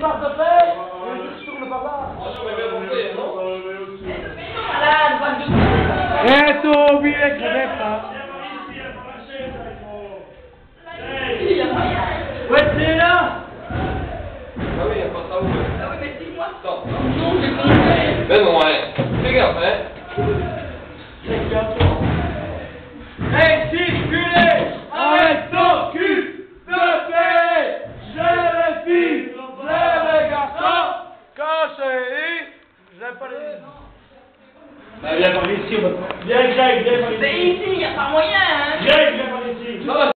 par de paix, je tourne là. Pas de Eh, je n'ai pas. A. Ouais, c'est là. Ah oui, il pas ça où Ah oui, mais dis-moi. Attends. Non, j'ai compris. Ben non, hein. Fais gaffe, hein. Hey, circulez avec ton cul de paix. Je les filles, je les garçons, c'est j'aime pas les... Bah, viens par ici, on va... Viens, Greg, viens par Mais ici. ici, il n'y a pas moyen,